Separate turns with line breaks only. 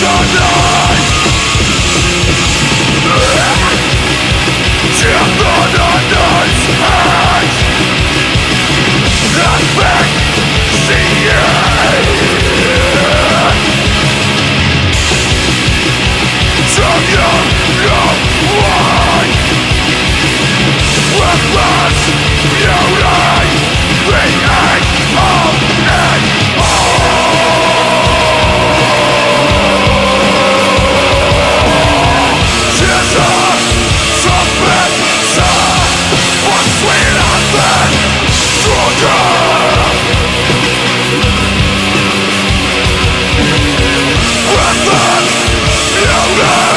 Don't Stop!